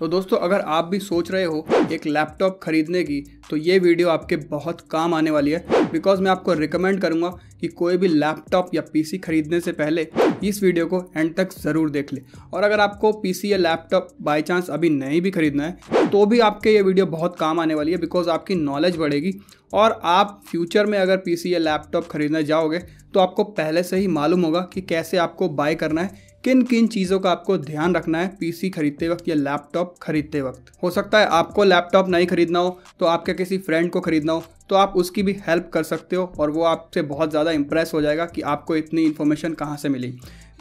तो दोस्तों, अगर आप भी सोच रहे हो एक लैपटॉप खरीदने की तो ये वीडियो आपके बहुत काम आने वाली है। बिकॉज़ मैं आपको रिकमेंड करूँगा कि कोई भी लैपटॉप या पीसी खरीदने से पहले इस वीडियो को एंड तक ज़रूर देख ले। और अगर आपको पीसी या लैपटॉप बाई चांस अभी नहीं भी खरीदना है तो भी आपके ये वीडियो बहुत काम आने वाली है बिकॉज़ आपकी नॉलेज बढ़ेगी। और आप फ्यूचर में अगर पीसी या लैपटॉप खरीदने जाओगे तो आपको पहले से ही मालूम होगा कि कैसे आपको बाय करना है किन किन चीज़ों का आपको ध्यान रखना है पीसी खरीदते वक्त या लैपटॉप खरीदते वक्त? हो सकता है आपको लैपटॉप नहीं खरीदना हो तो आपके किसी फ्रेंड को खरीदना हो तो आप उसकी भी हेल्प कर सकते हो और वो आपसे बहुत ज़्यादा इंप्रेस हो जाएगा कि आपको इतनी इन्फॉर्मेशन कहाँ से मिली।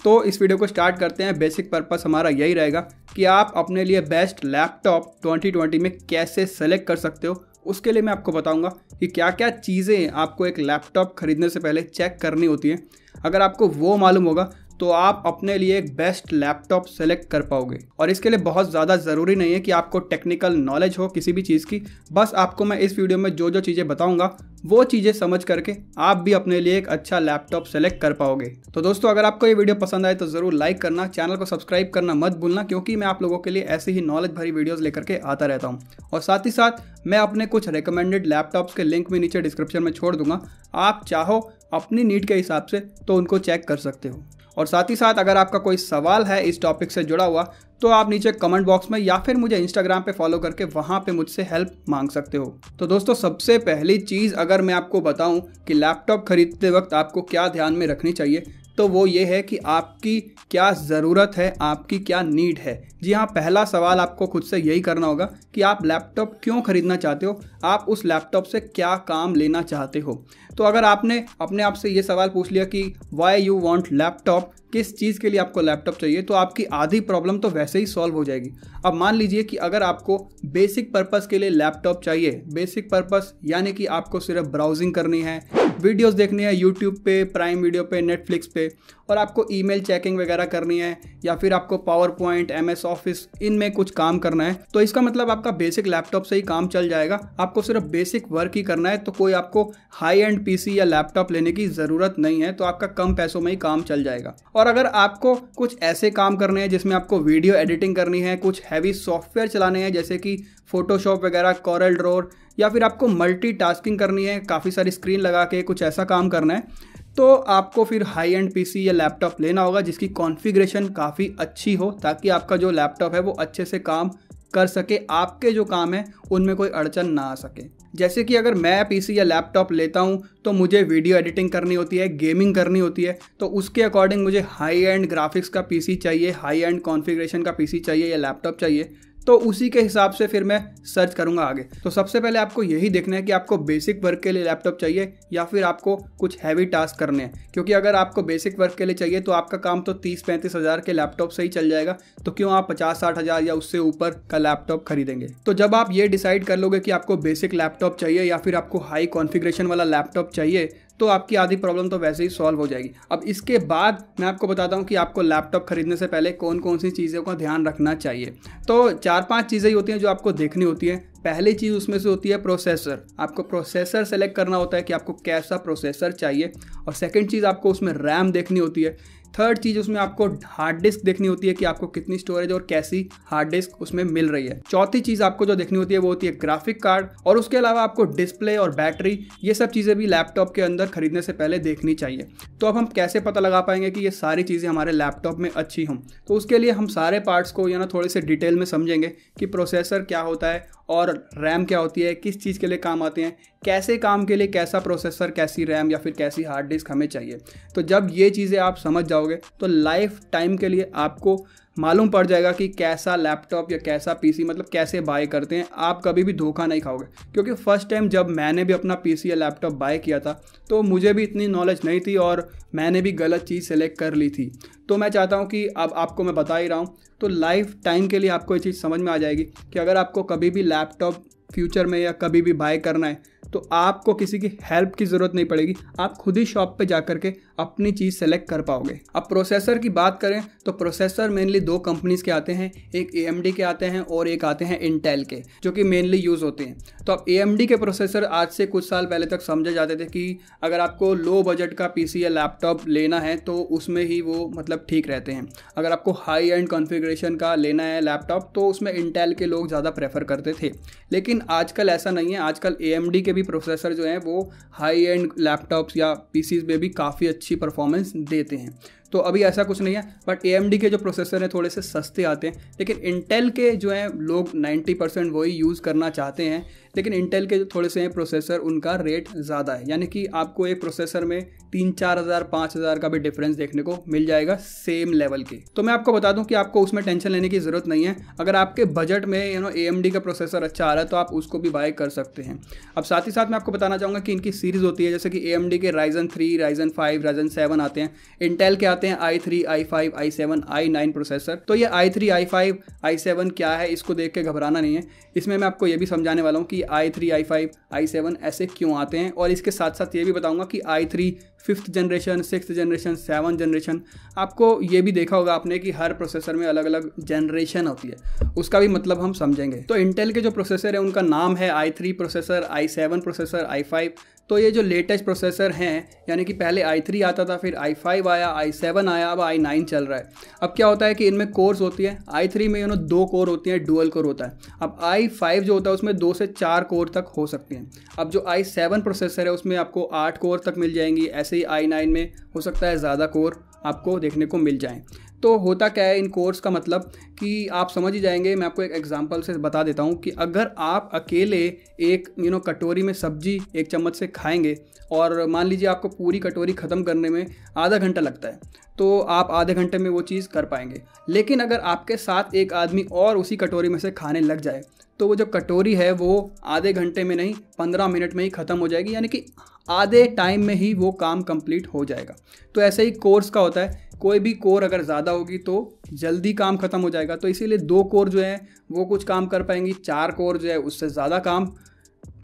तो इस वीडियो को स्टार्ट करते हैं। बेसिक पर्पस हमारा यही रहेगा कि आप अपने लिए बेस्ट लैपटॉप 2020 में कैसे सेलेक्ट कर सकते हो। उसके लिए मैं आपको बताऊँगा कि क्या क्या चीज़ें आपको एक लैपटॉप खरीदने से पहले चेक करनी होती हैं। अगर आपको वो मालूम होगा तो आप अपने लिए एक बेस्ट लैपटॉप सेलेक्ट कर पाओगे। और इसके लिए बहुत ज़्यादा ज़रूरी नहीं है कि आपको टेक्निकल नॉलेज हो किसी भी चीज़ की। बस आपको मैं इस वीडियो में जो जो चीज़ें बताऊँगा, वो चीज़ें समझ करके आप भी अपने लिए एक अच्छा लैपटॉप सेलेक्ट कर पाओगे। तो दोस्तों, अगर आपको ये वीडियो पसंद आए तो ज़रूर लाइक करना चैनल को सब्सक्राइब करना मत भूलना, क्योंकि मैं आप लोगों के लिए ऐसी ही नॉलेज भरी वीडियोज़ लेकर के आता रहता हूँ। और साथ ही साथ, मैं अपने कुछ रिकमेंडेड लैपटॉप्स के लिंक भी नीचे डिस्क्रिप्शन में छोड़ दूँगा। आप चाहो, अपनी नीड के हिसाब से तो उनको चेक कर सकते हो। और साथ ही साथ अगर आपका कोई सवाल है इस टॉपिक से जुड़ा हुआ तो आप नीचे कमेंट बॉक्स में या फिर मुझे इंस्टाग्राम पे फॉलो करके वहाँ पे मुझसे हेल्प मांग सकते हो। तो दोस्तों, सबसे पहली चीज़ अगर मैं आपको बताऊँ कि लैपटॉप खरीदते वक्त आपको क्या ध्यान में रखनी चाहिए तो वो ये है कि आपकी क्या ज़रूरत है, आपकी क्या नीड है। जी हाँ पहला सवाल आपको खुद से यही करना होगा कि आप लैपटॉप क्यों खरीदना चाहते हो? आप उस लैपटॉप से क्या काम लेना चाहते हो? तो अगर आपने अपने आप से ये सवाल पूछ लिया कि वाई यू वॉन्ट लैपटॉप किस चीज़ के लिए आपको लैपटॉप चाहिए तो आपकी आधी प्रॉब्लम तो वैसे ही सॉल्व हो जाएगी। अब मान लीजिए कि अगर आपको बेसिक पर्पस के लिए लैपटॉप चाहिए बेसिक पर्पस यानी कि आपको सिर्फ़ ब्राउजिंग करनी है वीडियोस देखनी है यूट्यूब पे प्राइम वीडियो पे नेटफ्लिक्स पे, और आपको ईमेल चेकिंग वगैरह करनी है, या फिर आपको power point M S office इनमें कुछ काम करना है तो इसका मतलब आपका बेसिक लैपटॉप से ही काम चल जाएगा। आपको सिर्फ़ बेसिक वर्क ही करना है तो कोई आपको हाई एंड पीसी या लैपटॉप लेने की ज़रूरत नहीं है तो आपका कम पैसों में ही काम चल जाएगा। और अगर आपको कुछ ऐसे काम करने हैं, जिसमें आपको वीडियो एडिटिंग करनी है, कुछ हैवी सॉफ्टवेयर चलाने हैं, जैसे कि फोटोशॉप वगैरह कॉरल ड्रोर या फिर आपको मल्टी करनी है, काफ़ी सारी स्क्रीन लगा के कुछ ऐसा काम करना है तो आपको फिर हाई एंड पीसी या लैपटॉप लेना होगा, जिसकी कॉन्फ़िगरेशन काफ़ी अच्छी हो, ताकि आपका जो लैपटॉप है वो अच्छे से काम कर सके, आपके जो काम है, उनमें कोई अड़चन ना आ सके। जैसे कि अगर मैं पीसी या लैपटॉप लेता हूँ तो मुझे वीडियो एडिटिंग करनी होती है गेमिंग करनी होती है तो उसके अकॉर्डिंग मुझे हाई एंड ग्राफिक्स का पीसी चाहिए हाई एंड कॉन्फ़िगरेशन का पीसी चाहिए या लैपटॉप चाहिए तो उसी के हिसाब से फिर मैं सर्च करूँगा आगे। तो सबसे पहले आपको यही देखना है कि आपको बेसिक वर्क के लिए लैपटॉप चाहिए या फिर आपको कुछ हैवी टास्क करने हैं। क्योंकि अगर आपको बेसिक वर्क के लिए चाहिए तो आपका काम तो तीस पैंतीस हज़ार के लैपटॉप से ही चल जाएगा। तो क्यों आप पचास साठ हज़ार या उससे ऊपर का लैपटॉप खरीदेंगे? तो जब आप ये डिसाइड कर लोगे कि आपको बेसिक लैपटॉप चाहिए या फिर आपको हाई कॉन्फिग्रेशन वाला लैपटॉप चाहिए तो आपकी आधी प्रॉब्लम तो वैसे ही सॉल्व हो जाएगी। अब इसके बाद मैं आपको बताता हूँ कि आपको लैपटॉप खरीदने से पहले कौन कौन सी चीज़ों का ध्यान रखना चाहिए। तो चार पाँच चीज़ें ही होती हैं जो आपको देखनी होती हैं। पहली चीज़ उसमें से होती है प्रोसेसर आपको प्रोसेसर सेलेक्ट करना होता है कि आपको कैसा प्रोसेसर चाहिए। और सेकंड चीज़ आपको उसमें रैम देखनी होती है। थर्ड चीज़ उसमें आपको हार्ड डिस्क देखनी होती है कि आपको कितनी स्टोरेज और कैसी हार्ड डिस्क उसमें मिल रही है। चौथी चीज़ आपको जो देखनी होती है, वो होती है ग्राफिक कार्ड और उसके अलावा आपको डिस्प्ले और बैटरी ये सब चीज़ें भी लैपटॉप के अंदर खरीदने से पहले देखनी चाहिए। तो अब हम कैसे पता लगा पाएँगे कि ये सारी चीज़ें हमारे लैपटॉप में अच्छी हों? तो उसके लिए हम सारे पार्ट्स को या ना थोड़े से डिटेल में समझेंगे कि प्रोसेसर क्या होता है और रैम क्या होती है, किस चीज़ के लिए काम आते हैं, कैसे काम के लिए कैसा प्रोसेसर, कैसी रैम या फिर कैसी हार्ड डिस्क हमें चाहिए। तो जब ये चीज़ें आप समझ जाओगे तो लाइफ टाइम के लिए आपको मालूम पड़ जाएगा कि कैसा लैपटॉप या कैसा पीसी मतलब कैसे बाय करते हैं। आप कभी भी धोखा नहीं खाओगे। क्योंकि फ़र्स्ट टाइम जब मैंने भी अपना पीसी या लैपटॉप बाय किया था तो मुझे भी इतनी नॉलेज नहीं थी और मैंने भी गलत चीज़ सेलेक्ट कर ली थी। तो मैं चाहता हूँ कि अब आपको मैं बता ही रहा हूँ तो लाइफ टाइम के लिए आपको ये चीज़ समझ में आ जाएगी कि अगर आपको कभी भी लैपटॉप फ्यूचर में या कभी भी बाय करना है तो आपको किसी की हेल्प की ज़रूरत नहीं पड़ेगी। आप खुद ही शॉप पे जा कर के अपनी चीज़ सेलेक्ट कर पाओगे। अब प्रोसेसर की बात करें तो प्रोसेसर मेनली दो कंपनीज़ के आते हैं, एक ए के आते हैं और एक आते हैं इंटेल के, जो कि मेनली यूज़ होते हैं। तो अब ए के प्रोसेसर आज से कुछ साल पहले तक समझे जाते थे कि अगर आपको लो बजट का पीसी या लैपटॉप लेना है तो उसमें ही वो मतलब ठीक रहते हैं। अगर आपको हाई एंड कॉन्फ़िगरेशन का लेना है लैपटॉप तो उसमें इंटेल के लोग ज़्यादा प्रेफर करते थे। लेकिन आजकल ऐसा नहीं है, आजकल एएमडी के भी प्रोसेसर जो हैं, वो हाई एंड लैपटॉप्स या पी में भी काफ़ी अच्छी परफॉर्मेंस देते हैं। तो अभी ऐसा कुछ नहीं है बट ए के जो प्रोसेसर हैं थोड़े से सस्ते आते हैं। लेकिन इंटेल के जो हैं, लोग 90 परसेंट वही यूज़ करना चाहते हैं। लेकिन इंटेल के जो थोड़े से हैं प्रोसेसर उनका रेट ज़्यादा है। यानी कि आपको एक प्रोसेसर में तीन चार हज़ार, पाँच हज़ार का भी डिफरेंस देखने को मिल जाएगा सेम लेवल के। तो मैं आपको बता दूँ कि आपको उसमें टेंशन लेने की ज़रूरत नहीं है। अगर आपके बजट में यू नो ए का प्रोसेसर अच्छा आ रहा है तो आप उसको भी बाय कर सकते हैं। अब साथ ही साथ मैं आपको बताना चाहूँगा कि इनकी सीरीज़ होती है, जैसे कि एएमडी के Ryzen three Ryzen five Ryzen seven आते हैं। इंटेल के आते हैं i three i five i seven i nine processor तो ये i three i five i seven क्या है, इसको देख के घबराना नहीं है। इसमें मैं आपको ये भी समझाने वाला हूँ कि i three i five i seven ऐसे क्यों आते हैं। और इसके साथ साथ ये भी बताऊँगा कि i three fifth generation six generation seven generation आपको ये भी देखा होगा आपने कि हर प्रोसेसर में अलग अलग जनरेशन होती है। उसका भी मतलब हम समझेंगे। तो इंटेल के जो प्रोसेसर है, उनका नाम है i three processor i seven processor i five तो ये जो लेटेस्ट प्रोसेसर हैं, यानी कि पहले आई थ्री आता था, फिर आई फाइव आया आई सेवन आया, अब आई नाइन चल रहा है। अब क्या होता है कि इनमें कोर्स होती है। आई थ्री में यू नो दो कोर होती हैं डुअल कोर होता है। अब आई फाइव जो होता है, उसमें दो से चार कोर तक हो सकती हैं। अब जो आई सेवन प्रोसेसर है, उसमें आपको आठ कोर तक मिल जाएँगी। ऐसे ही आई नाइन में हो सकता है ज़्यादा कोर आपको देखने को मिल जाएँ। तो होता क्या है इन कोर्स का मतलब कि आप समझ ही जाएँगे, मैं आपको एक एग्जांपल से बता देता हूँ कि अगर आप अकेले एक यू नो कटोरी में सब्ज़ी एक चम्मच से खाएँगे और मान लीजिए आपको पूरी कटोरी ख़त्म करने में आधा घंटा लगता है तो आप आधे घंटे में वो चीज़ कर पाएँगे। लेकिन अगर आपके साथ एक आदमी और उसी कटोरी में से खाने लग जाए तो वो जो कटोरी है वो आधे घंटे में नहीं, पंद्रह मिनट में ही ख़त्म हो जाएगी, यानी कि आधे टाइम में ही वो काम कंप्लीट हो जाएगा। तो ऐसे ही कोर्स का होता है कोई भी कोर अगर ज़्यादा होगी तो जल्दी काम ख़त्म हो जाएगा। तो इसीलिए दो कोर जो है, वो कुछ काम कर पाएँगी, चार कोर जो है, उससे ज़्यादा काम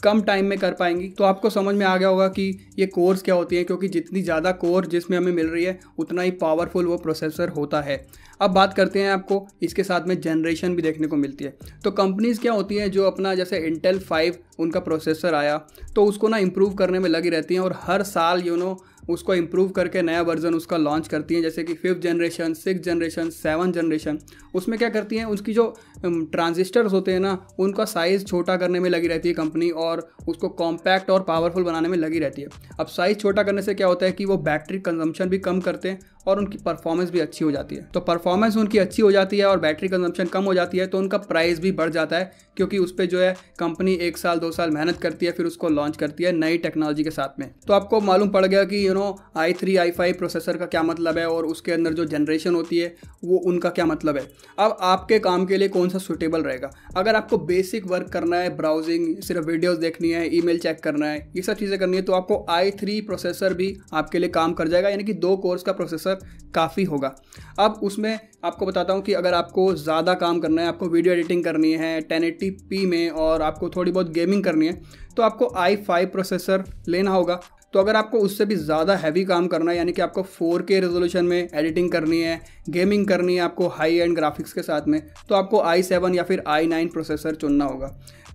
कम टाइम में कर पाएँगी। तो आपको समझ में आ गया होगा कि ये कोर्स क्या होती है, क्योंकि जितनी ज़्यादा कोर जिसमें हमें मिल रही है, उतना ही पावरफुल वो प्रोसेसर होता है। अब बात करते हैं आपको, इसके साथ में जनरेशन भी देखने को मिलती है। तो कंपनीज़ क्या होती हैं, जो अपना जैसे इंटेल फाइव उनका प्रोसेसर आया तो उसको ना इम्प्रूव करने में लगी रहती हैं और हर साल यू नो उसको इम्प्रूव करके नया वर्जन उसका लॉन्च करती हैं, जैसे कि fifth generation six generation seven generation उसमें क्या करती हैं, उसकी जो ट्रांजिस्टर्स होते हैं ना, उनका साइज़ छोटा करने में लगी रहती है कंपनी और उसको कॉम्पैक्ट और पावरफुल बनाने में लगी रहती है। अब साइज़ छोटा करने से क्या होता है कि वो बैटरी कंजम्पशन भी कम करते हैं और उनकी परफॉर्मेंस भी अच्छी हो जाती है। तो परफॉर्मेंस उनकी अच्छी हो जाती है और बैटरी कंजम्पशन कम हो जाती है तो उनका प्राइस भी बढ़ जाता है, क्योंकि उस पर जो है कंपनी एक साल, दो साल मेहनत करती है, फिर उसको लॉन्च करती है नई टेक्नोलॉजी के साथ में। तो आपको मालूम पड़ गया कि you know i three i five processor का क्या मतलब है और उसके अंदर जो जनरेशन होती है, वो उनका क्या मतलब है। अब आपके काम के लिए कौन सा सुटेबल रहेगा? अगर आपको बेसिक वर्क करना है ब्राउजिंग सिर्फ़ वीडियोज़ देखनी है ई चेक करना है, ये सब चीज़ें करनी है तो आपको आई थ्री प्रोसेसर भी आपके लिए काम कर जाएगा, यानी कि दो कोर्स का प्रोसेसर काफ़ी होगा। अब उसमें आपको बताता हूँ कि अगर आपको ज़्यादा काम करना है, आपको वीडियो एडिटिंग करनी है टेन पी में और आपको थोड़ी बहुत गेमिंग करनी है तो आपको आई फाइव प्रोसेसर लेना होगा। तो अगर आपको उससे भी ज़्यादा हैवी काम करना है, यानी कि आपको 4K रेजोल्यूशन में एडिटिंग करनी है गेमिंग करनी है आपको हाई एंड ग्राफिक्स के साथ में तो आपको i7 या फिर i9 प्रोसेसर चुनना होगा।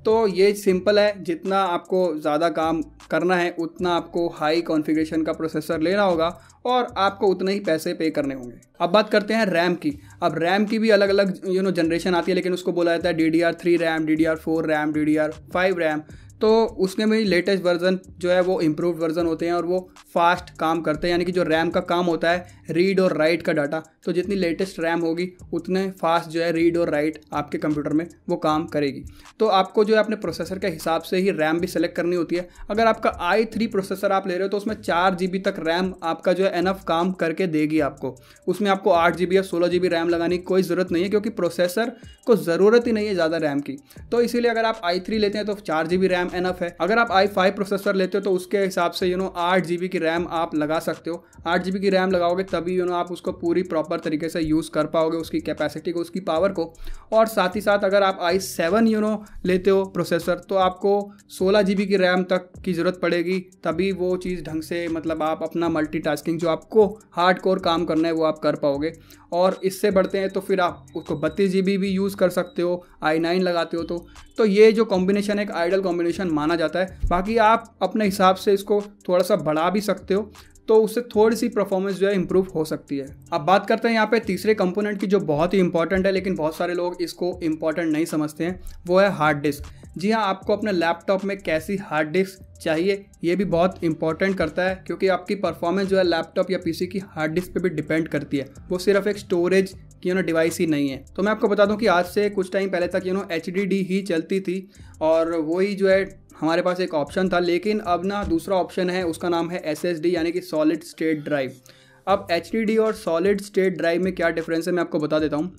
तो ये सिंपल है, जितना आपको ज़्यादा काम करना है, उतना आपको हाई कॉन्फ़िगरेशन का प्रोसेसर लेना होगा और आपको उतने ही पैसे पे करने होंगे। अब बात करते हैं रैम की। अब रैम की भी अलग अलग यू नो जनरेशन आती है, लेकिन उसको बोला जाता है D D R three RAM D D R four RAM D D R five RAM तो उसमें भी लेटेस्ट वर्जन जो है वो इम्प्रूव वर्जन होते हैं और वो फास्ट काम करते हैं, यानी कि जो रैम का काम होता है रीड और राइट का डाटा तो जितनी लेटेस्ट रैम होगी, उतने फास्ट जो है रीड और राइट आपके कंप्यूटर में वो काम करेगी। तो आपको जो है अपने प्रोसेसर के हिसाब से ही रैम भी सेलेक्ट करनी होती है। अगर आपका आई थ्री प्रोसेसर आप ले रहे हो तो उसमें चार जी बी तक रैम आपका जो है एनफ काम करके देगी आपको। उसमें आपको आठ जी या सोलह जी रैम लगाने की कोई ज़रूरत नहीं है, क्योंकि प्रोसेसर को ज़रूरत ही नहीं है ज़्यादा रैम की। तो इसीलिए अगर आप आई थ्री लेते हैं तो चार G B RAM RAM enough है। अगर आप आई फाइव प्रोसेसर लेते हो तो उसके हिसाब से यू नो आठ जी की रैम आप लगा सकते हो। आठ जी की रैम लगाओगे, तभी यू नो आप उसको पूरी प्रॉपर तरीके से यूज़ कर पाओगे, उसकी कैपेसिटी को, उसकी पावर को। और साथ ही साथ अगर आप आई सेवन यू नो लेते हो प्रोसेसर तो आपको सोलह जी की रैम तक की ज़रूरत पड़ेगी। तभी वो चीज़ ढंग से मतलब आप अपना मल्टीटास्किंग जो आपको हार्ड कोर काम करना है, वो आप कर पाओगे। और इससे बढ़ते हैं तो फिर आप उसको बत्तीस जी भी यूज़ कर सकते हो आई नाइन लगाते हो तो। तो ये जो कॉम्बिनेशन एक आइडल कॉम्बिनेशन माना जाता है। बाकी आप अपने हिसाब से इसको थोड़ा सा बढ़ा भी सकते हो तो उससे थोड़ी सी परफॉर्मेंस जो है इंप्रूव हो सकती है। अब बात करते हैं यहाँ पे तीसरे कंपोनेंट की जो बहुत ही इंपॉर्टेंट है, लेकिन बहुत सारे लोग इसको इंपॉर्टेंट नहीं समझते हैं, वो है हार्ड डिस्क जी हाँ आपको अपने लैपटॉप में कैसी हार्ड डिस्क चाहिए, ये भी बहुत इंपॉर्टेंट करता है, क्योंकि आपकी परफॉर्मेंस जो है लैपटॉप या पीसी की हार्ड डिस्क पे भी डिपेंड करती है। वो सिर्फ़ एक स्टोरेज की यू नो डिवाइस ही नहीं है। तो मैं आपको बता दूँ कि आज से कुछ टाइम पहले तक यू नो एच ही चलती थी और वही जो है, हमारे पास एक ऑप्शन था, लेकिन अब ना दूसरा ऑप्शन है, उसका नाम है एसएसडी यानी कि सॉलिड स्टेट ड्राइव अब एच और सॉलिड स्टेट ड्राइव में क्या डिफरेंस है, मैं आपको बता देता हूँ।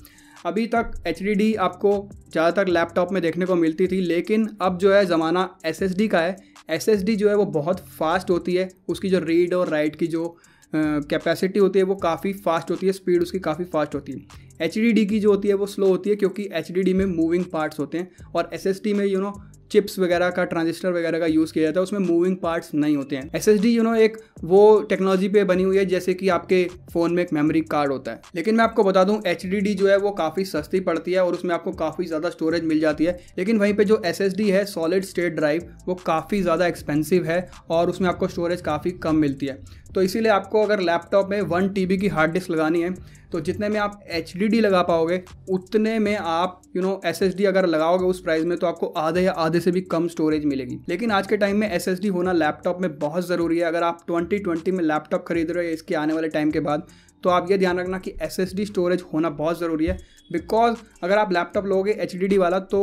अभी तक HDD आपको ज़्यादातर लैपटॉप में देखने को मिलती थी, लेकिन अब जो है, ज़माना SSD का है। SSD जो है, वो बहुत फास्ट होती है, उसकी जो रीड और राइट की जो कैपेसिटी होती है वो काफ़ी फास्ट होती है, स्पीड उसकी काफ़ी फास्ट होती है। एचडीडी की जो होती है वो स्लो होती है क्योंकि एचडीडी में मूविंग पार्ट्स होते हैं और एसएसडी में यू नो चिप्स वगैरह का ट्रांजिस्टर वगैरह का यूज़ किया जाता है, उसमें मूविंग पार्ट्स नहीं होते हैं। एस यू नो एक वो टेक्नोलॉजी पे बनी हुई है, जैसे कि आपके फ़ोन में एक मेमोरी कार्ड होता है। लेकिन मैं आपको बता दूँ एच जो है वो काफ़ी सस्ती पड़ती है और उसमें आपको काफ़ी ज़्यादा स्टोरेज मिल जाती है। लेकिन वहीं पर जो एसएसडी है सॉलिड स्टेट ड्राइव वो काफ़ी ज़्यादा एक्सपेंसिव है और उसमें आपको स्टोरेज काफ़ी कम मिलती है। तो इसीलिए आपको अगर लैपटॉप में वन टीबी की हार्ड डिस्क लगानी है तो जितने में आप HDD लगा पाओगे, उतने में आप यू नो एसएसडी अगर लगाओगे उस प्राइस में तो आपको आधे या आधे से भी कम स्टोरेज मिलेगी। लेकिन आज के टाइम में एसएसडी होना लैपटॉप में बहुत ज़रूरी है। अगर आप ट्वेंटी में लैपटॉप खरीद रहे हो इसके आने वाले टाइम के बाद तो आप ये ध्यान रखना कि SSD स्टोरेज होना बहुत ज़रूरी है। बिकॉज़ अगर आप लैपटॉप लोगे HDD वाला तो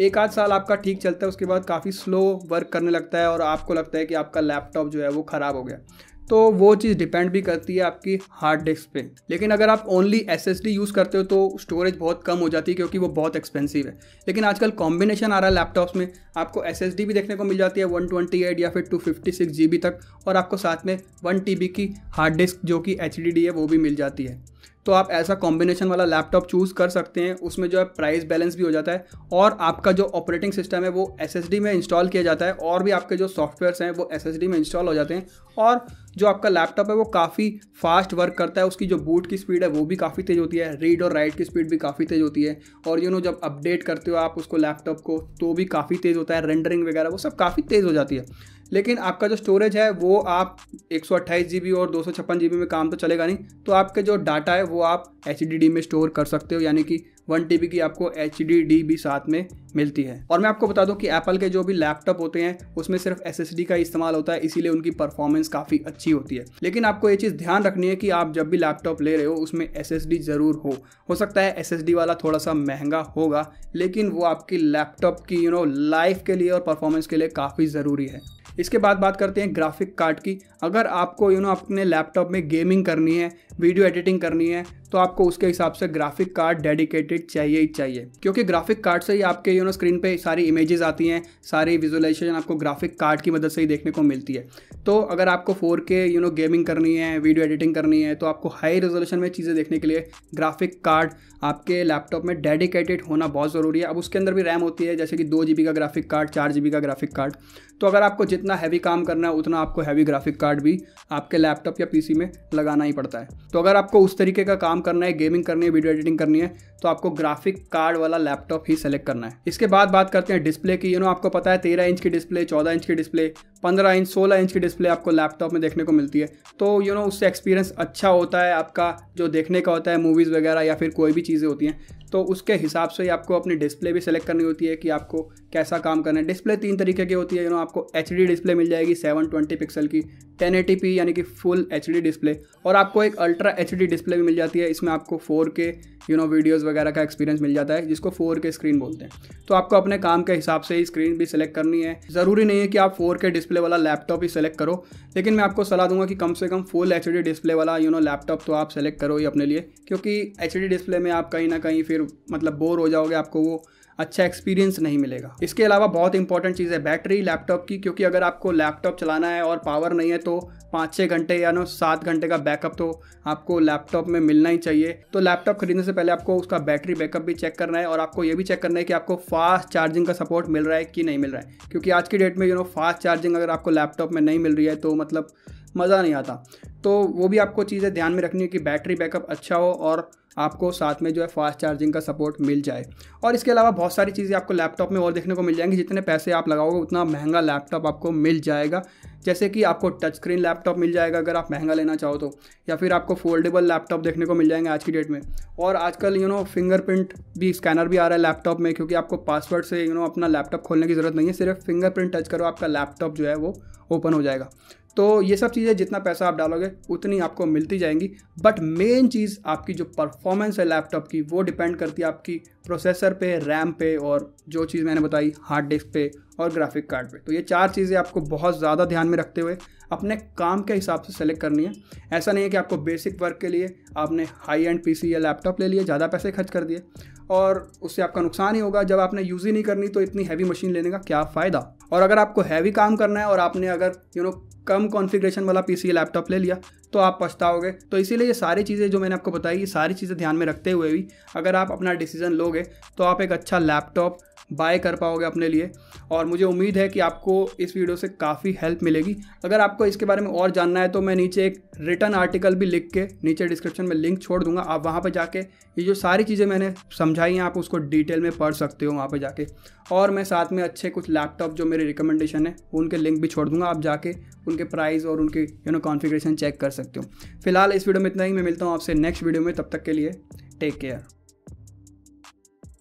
एक आध साल आपका ठीक चलता है, उसके बाद काफ़ी स्लो वर्क करने लगता है और आपको लगता है कि आपका लैपटॉप जो है वो ख़राब हो गया। तो वो चीज़ डिपेंड भी करती है आपकी हार्ड डिस्क पे। लेकिन अगर आप ओनली एसएसडी यूज़ करते हो तो स्टोरेज बहुत कम हो जाती है क्योंकि वो बहुत एक्सपेंसिव है। लेकिन आजकल कॉम्बिनेशन आ रहा है लैपटॉप्स में, आपको एसएसडी भी देखने को मिल जाती है वन या फिर टू फिफ्टी तक, और आपको साथ में वन की हार्ड डिस्क जो कि एचडीडी है वो भी मिल जाती है। तो आप ऐसा कॉम्बिनेशन वाला लैपटॉप चूज़ कर सकते हैं, उसमें जो है प्राइस बैलेंस भी हो जाता है, और आपका जो ऑपरेटिंग सिस्टम है वो एसएसडी में इंस्टॉल किया जाता है, और भी आपके जो सॉफ्टवेयर्स हैं वो एसएसडी में इंस्टॉल हो जाते हैं, और जो आपका लैपटॉप है, वो काफ़ी फास्ट वर्क करता है। उसकी जो बूट की स्पीड है, वो भी काफ़ी तेज़ होती है। रीड और राइट की स्पीड भी काफ़ी तेज़ होती है। और यू नो जब अपडेट करते हो आप उसको लैपटॉप को तो भी काफ़ी तेज़ होता है। रेंडरिंग वगैरह, वो सब काफ़ी तेज़ हो जाती है। लेकिन आपका जो स्टोरेज है, वो आप एक सौ और दो सौ में काम तो चलेगा नहीं। तो आपके जो डाटा है, वो आप HDD में स्टोर कर सकते हो। यानी कि वन टी की आपको HDD भी साथ में मिलती है। और मैं आपको बता दूँ कि एप्पल के जो भी लैपटॉप होते हैं, उसमें सिर्फ़ एसएसडी का इस्तेमाल होता है, इसीलिए उनकी परफॉर्मेंस काफ़ी अच्छी होती है। लेकिन आपको ये चीज़ ध्यान रखनी है कि आप जब भी लैपटॉप ले रहे हो, उसमें एसएसडी ज़रूर हो। हो सकता है एसएसडी वाला थोड़ा सा महँगा होगा, लेकिन वो आपकी लैपटॉप की यू नो लाइफ के लिए और परफॉर्मेंस के लिए काफ़ी ज़रूरी है। इसके बाद बात करते हैं ग्राफिक कार्ड की। अगर आपको यू नो अपने लैपटॉप में गेमिंग करनी है वीडियो एडिटिंग करनी है तो आपको उसके हिसाब से ग्राफिक कार्ड डेडिकेटेड चाहिए ही चाहिए। क्योंकि ग्राफिक कार्ड से ही आपके यू नो स्क्रीन पे सारी इमेजेस आती हैं, सारी विजुअलाइजेशन आपको ग्राफिक कार्ड की मदद से ही देखने को मिलती है। तो अगर आपको फोर के यू नो गेमिंग करनी है वीडियो एडिटिंग करनी है तो आपको हाई रेजोल्यूशन में चीज़ें देखने के लिए ग्राफिक कार्ड आपके लैपटॉप में डेडिकेटेड होना बहुत ज़रूरी है। अब उसके अंदर भी रैम होती है, जैसे कि दो जी का ग्राफिक कार्ड चार जी का ग्राफिक कार्ड तो अगर आपको जितना हैवी काम करना है, उतना आपको हैवी ग्राफिक कार्ड भी आपके लैपटॉप या पीसी में लगाना ही पड़ता है। तो अगर आपको उस तरीके का काम करना है गेमिंग करनी है वीडियो एडिटिंग करनी है तो आपको ग्राफिक कार्ड वाला लैपटॉप ही सेलेक्ट करना है। इसके बाद बात करते हैं डिस्प्ले की। यू नो आपको पता है तेरह इंच की डिस्प्ले चौदह इंच की डिस्प्ले पंद्रह इंच, सोलह इंच की डिस्प्ले आपको लैपटॉप में देखने को मिलती है। तो यू नो उससे एक्सपीरियंस अच्छा होता है आपका, जो देखने का होता है मूवीज़ वगैरह या फिर कोई भी चीज़ें होती हैं। तो उसके हिसाब से ही आपको अपनी डिस्प्ले भी सेलेक्ट करनी होती है कि आपको कैसा काम करना है। डिस्प्ले तीन तरीके की होती है यू नो आपको एचडी डिस्प्ले मिल जाएगी सेवन ट्वेंटी पिक्सल की टेन यानी कि फुल एचडी डिस्प्ले और आपको एक अल्ट्रा एचडी डिस्प्ले भी मिल जाती है, इसमें आपको फोर के यू नो वीडियोज़ वगैरह का एक्सपीरियंस मिल जाता है, जिसको फोर के स्क्रीन बोलते हैं। तो आपको अपने काम के हिसाब से ही स्क्रीन भी सिलेक्ट करनी है। ज़रूरी नहीं है कि आप फोर के डिस्प्ले वाला लैपटॉप ही सेलेक्ट करो, लेकिन मैं आपको सलाह दूँगा कि कम से कम फुल एचडी डिस्प्ले वाला यू नो लैपटॉप तो आप सेलेक्ट करो ही अपने लिए, क्योंकि एचडी डिस्प्ले में आप कहीं ना कहीं फिर फिर मतलब बोर हो जाओगे, आपको वो अच्छा एक्सपीरियंस नहीं मिलेगा। इसके अलावा बहुत इंपॉर्टेंट चीज़ है बैटरी लैपटॉप की, क्योंकि अगर आपको लैपटॉप चलाना है और पावर नहीं है तो पाँच छः घंटे या नो सात घंटे का बैकअप तो आपको लैपटॉप में मिलना ही चाहिए। तो लैपटॉप खरीदने से पहले आपको उसका बैटरी बैकअप भी चेक करना है और आपको ये भी चेक करना है कि आपको फास्ट चार्जिंग का सपोर्ट मिल रहा है कि नहीं मिल रहा है। क्योंकि आज की डेट में यू नो फास्ट चार्जिंग अगर आपको लैपटॉप में नहीं मिल रही है तो मतलब मज़ा नहीं आता। तो वो भी आपको चीज़ें ध्यान में रखनी है कि बैटरी बैकअप अच्छा हो और आपको साथ में जो है फास्ट चार्जिंग का सपोर्ट मिल जाए। और इसके अलावा बहुत सारी चीज़ें आपको लैपटॉप में और देखने को मिल जाएँगी। जितने पैसे आप लगाओगे, उतना महँगा लैपटॉप आपको मिल जाएगा। जैसे कि आपको टच स्क्रीन लैपटॉप मिल जाएगा अगर आप महँगा लेना चाहो तो। या फिर आपको फोल्डेबल लैपटॉप देखने को मिल जाएँगे आज की डेट में। और आजकल यू नो फिंगरप्रिंट भी स्कैनर भी आ रहा है लैपटॉप में, क्योंकि आपको पासवर्ड से यू नो अपना लैपटॉप खोलने की ज़रूरत नहीं है। सिर्फ़ फिंगरप्रिंट टच करो, आपका लैपटॉप जो है वो ओपन हो जाएगा। तो ये सब चीज़ें जितना पैसा आप डालोगे, उतनी आपको मिलती जाएँगी। बट मेन चीज़ आपकी जो परफॉर्मेंस है लैपटॉप की, वो डिपेंड करती है आपकी प्रोसेसर पे रैम पे और जो चीज़ मैंने बताई हार्ड डिस्क पे और ग्राफिक कार्ड पे। तो ये चार चीज़ें आपको बहुत ज़्यादा ध्यान में रखते हुए अपने काम के हिसाब से सेलेक्ट करनी है। ऐसा नहीं है कि आपको बेसिक वर्क के लिए आपने हाई एंड पीसी या लैपटॉप ले लिए, ज़्यादा पैसे खर्च कर दिए। और उससे आपका नुकसान ही होगा। जब आपने यूज़ ही नहीं करनी तो इतनी हैवी मशीन लेने का क्या फ़ायदा? और अगर आपको हैवी काम करना है और आपने अगर यू नो कम कॉन्फ़िगरेशन वाला पीसी लैपटॉप ले लिया तो आप पछताओगे। तो इसीलिए ये सारी चीज़ें जो मैंने आपको बताई, ये सारी चीज़ें ध्यान में रखते हुए भी अगर आप अपना डिसीज़न लोगे तो आप एक अच्छा लैपटॉप बाय कर पाओगे अपने लिए। और मुझे उम्मीद है कि आपको इस वीडियो से काफ़ी हेल्प मिलेगी। अगर आपको इसके बारे में और जानना है तो मैं नीचे एक रिटर्न आर्टिकल भी लिख के नीचे डिस्क्रिप्शन में लिंक छोड़ दूँगा। आप वहाँ पर जाके ये जो सारी चीज़ें मैंने समझाई हैं, आप उसको डिटेल में पढ़ सकते हो वहाँ पर जाके। और मैं साथ में अच्छे कुछ लैपटॉप जो मेरी रिकमेंडेशन है, उनके लिंक भी छोड़ दूँगा। आप जाके उनके प्राइस और उनके यू नो कॉन्फ़िगरेशन चेक कर सकते हो। फ़िलहाल इस वीडियो में इतना ही। मैं मिलता हूँ आपसे नेक्स्ट वीडियो में। तब तक के लिए टेक केयर